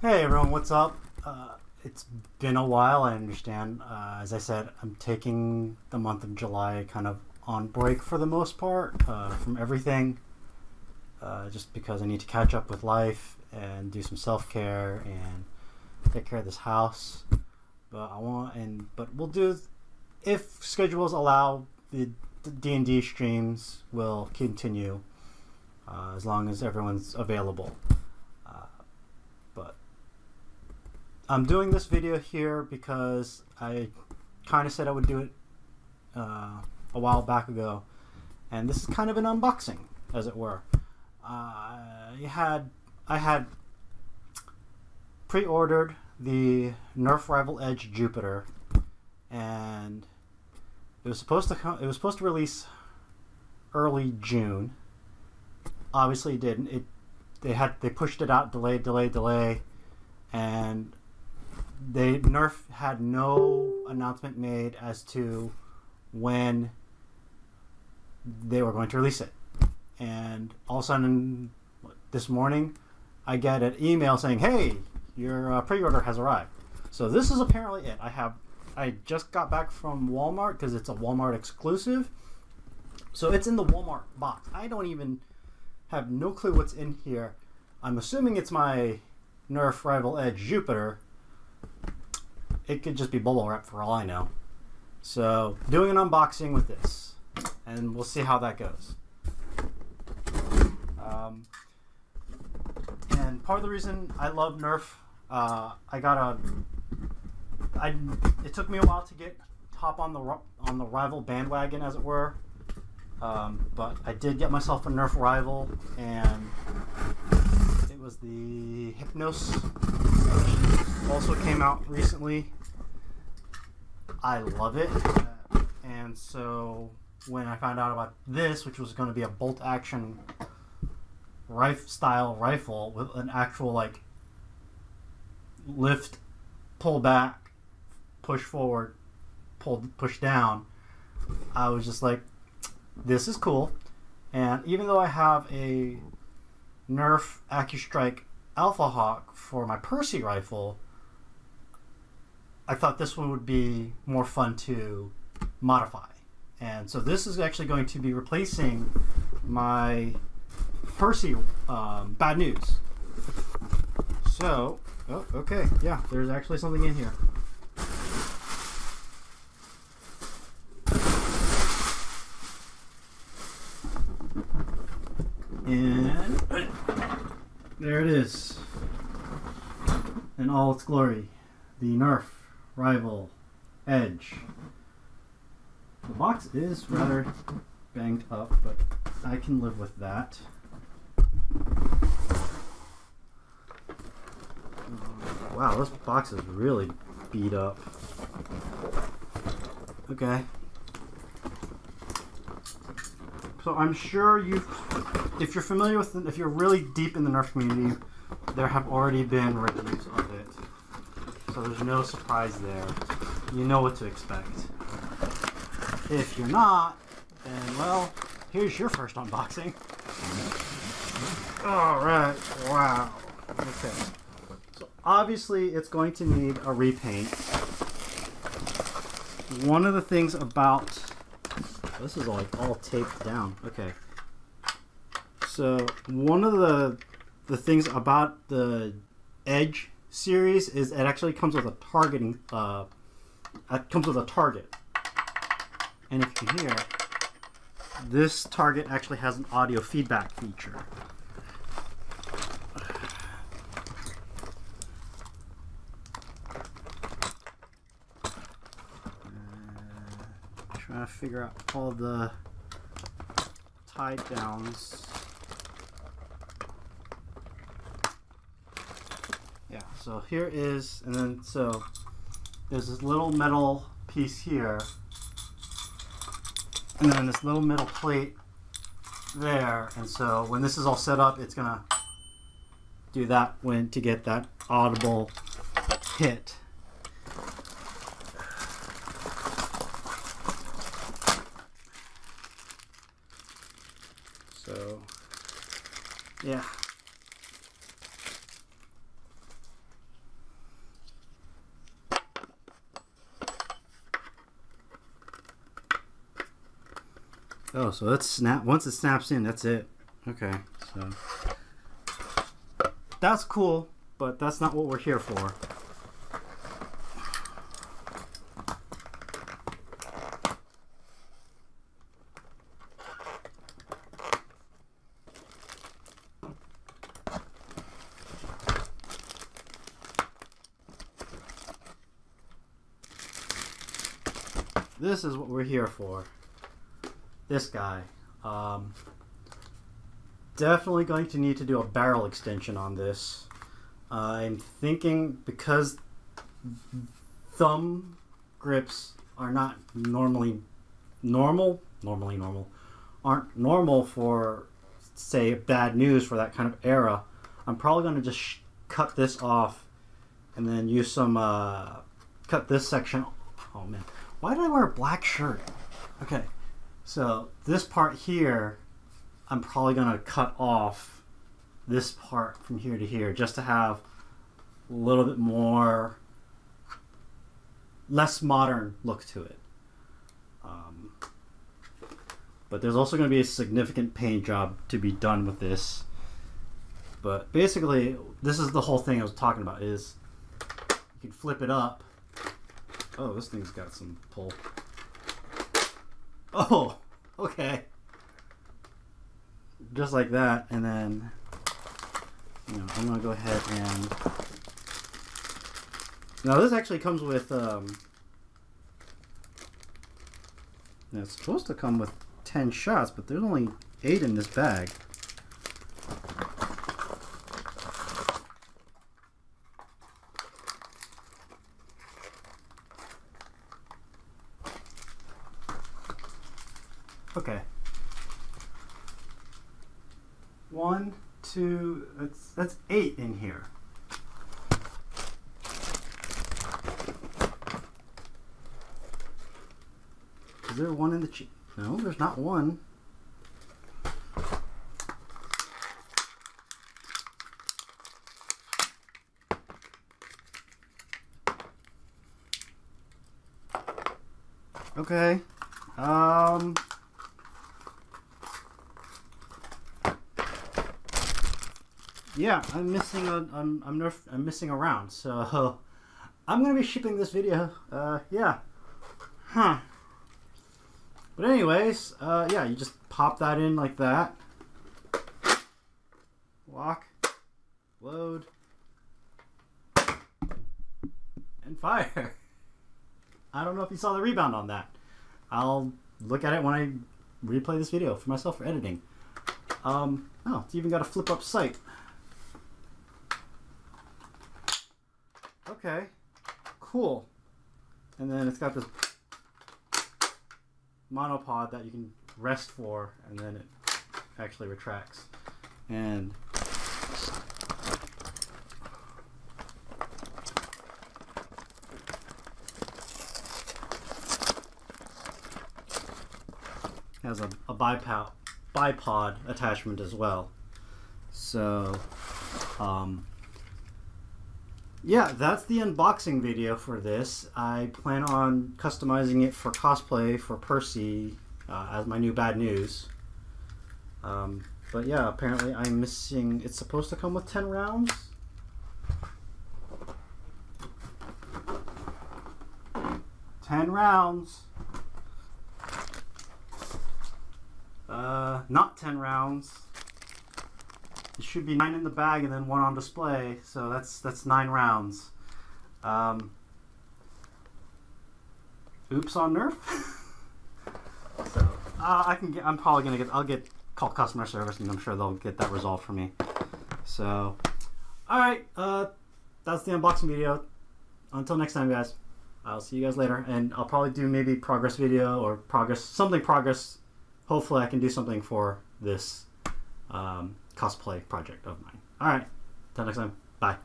Hey everyone, what's up? Uh, it's been a while, I understand. Uh, as I said, I'm taking the month of July kind of on break for the most part uh, from everything, uh, just because I need to catch up with life and do some self care and take care of this house. But I want and but we'll do if schedules allow the D and D streams will continue uh, as long as everyone's available. Uh, but I'm doing this video here because I kind of said I would do it uh, a while back ago, and this is kind of an unboxing, as it were. Uh, I had I had pre-ordered the Nerf Rival Edge Jupiter, and it was supposed to come. It was supposed to release early June. Obviously, it didn't. It they had they pushed it out, delay, delay, delay, and they Nerf had no announcement made as to when they were going to release it. And all of a sudden, this morning, I get an email saying, "Hey, your uh, pre-order has arrived." So this is apparently it. I have I just got back from Walmart because it's a Walmart exclusive. So it's in the Walmart box. I don't even have no clue what's in here. I'm assuming it's my Nerf Rival Edge Jupiter. It could just be bubble wrap for all I know. So doing an unboxing with this, and we'll see how that goes. Um, and part of the reason I love Nerf, uh, I got a. I it took me a while to get hop on the on the rival bandwagon, as it were. Um, but I did get myself a Nerf rival, and it was the Hypnos. Also came out recently. I love it, and so when I found out about this, which was going to be a bolt action rifle style rifle with an actual like lift, pull back, push forward, pull push down, I was just like, this is cool. And even though I have a Nerf AccuStrike Alpha Hawk for my Percy rifle, I thought this one would be more fun to modify. And so this is actually going to be replacing my Percy um, bad news. So, oh, okay, yeah, there's actually something in here. And there it is in all its glory. The Nerf Rival Edge. The box is rather banged up, but I can live with that. Wow, this box is really beat up. Okay. So I'm sure you, if you're familiar with, if you're really deep in the Nerf community, there have already been reviews. So there's no surprise there. You know what to expect. If you're not, then well, here's your first unboxing. Alright, wow. Okay. So obviously it's going to need a repaint. One of the things about this is like all taped down. Okay. So one of the the things about the Edge series is it actually comes with a targeting uh it comes with a target. And if you can hear this target actually has an audio feedback feature. trying to figure out all the tie downs. Yeah, so here is, and then so there's this little metal piece here, and then this little metal plate there, and so when this is all set up, it's gonna do that when to get that audible hit. So, yeah. Oh, so that's snap. Once it snaps in, that's it. Okay, so that's cool, but that's not what we're here for. This is what we're here for. This guy. Um, definitely going to need to do a barrel extension on this. I'm thinking because thumb grips are not normally normal, normally normal, aren't normal for, say, bad news for that kind of era. I'm probably going to just cut this off and then use some, uh, cut this section. Oh man, why did I wear a black shirt? Okay, so this part here, I'm probably going to cut off this part from here to here just to have a little bit more less modern look to it. Um, but there's also going to be a significant paint job to be done with this. But basically, this is the whole thing I was talking about is you can flip it up. Oh, this thing's got some pull. Oh, okay. Just like that, and then you know, I'm gonna go ahead and now this actually comes with um, it's supposed to come with 10 shots, but there's only 8 in this bag. Okay. One, two, that's that's eight in here. Is there one in the che- No, there's not one. Okay. Um Yeah, I'm missing a I'm I'm nerf I'm missing around. So I'm to be shipping this video. Uh yeah. Huh. But anyways, uh, yeah, you just pop that in like that. Lock, load, and fire. I don't know if you saw the rebound on that. I'll look at it when I replay this video for myself for editing. Um, oh, it's even got a flip up sight. Okay, cool. And then it's got this monopod that you can rest for and then it actually retracts. And has a, a bipod, bipod attachment as well. So um, yeah, that's the unboxing video for this. I plan on customizing it for cosplay for Percy uh, as my new bad news. Um, but yeah, apparently I'm missing. It's supposed to come with 10 rounds. Ten rounds. Uh, not ten rounds. It should be nine in the bag and then one on display. So that's that's nine rounds. Um, oops on Nerf. so uh, I can get. I'm probably gonna get. I'll get call customer service and I'm sure they'll get that resolved for me. So, all right. Uh, that's the unboxing video. Until next time, guys. I'll see you guys later, and I'll probably do maybe progress video or progress something progress. Hopefully, I can do something for this. Um, cosplay project of mine. All right. Till next time. Bye.